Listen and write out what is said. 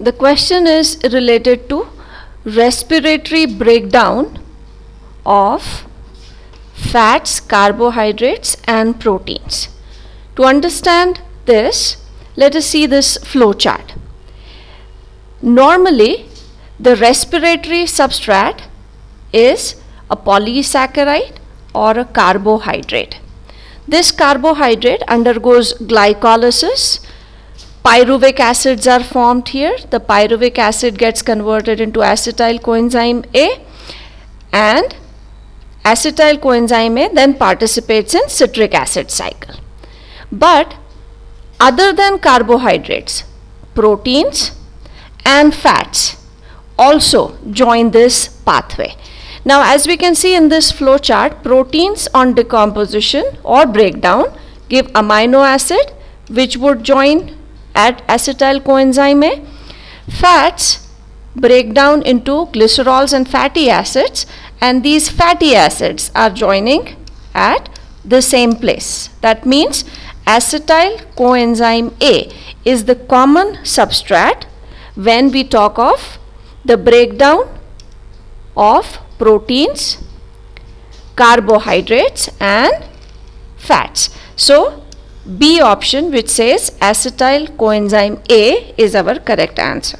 The question is related to respiratory breakdown of fats, carbohydrates and proteins. To understand this, let us see this flow chart. Normally, the respiratory substrate is a polysaccharide or a carbohydrate. This carbohydrate undergoes glycolysis. Pyruvic acids are formed here. The pyruvic acid gets converted into acetyl coenzyme A and acetyl coenzyme A then participates in citric acid cycle. But other than carbohydrates, proteins and fats also join this pathway. Now as we can see in this flow chart, proteins on decomposition or breakdown give amino acid which would join at acetyl coenzyme A. Fats break down into glycerols and fatty acids and these fatty acids are joining at the same place. That means acetyl coenzyme A is the common substrate when we talk of the breakdown of proteins, carbohydrates and fats. So, B option which says acetyl coenzyme A is our correct answer.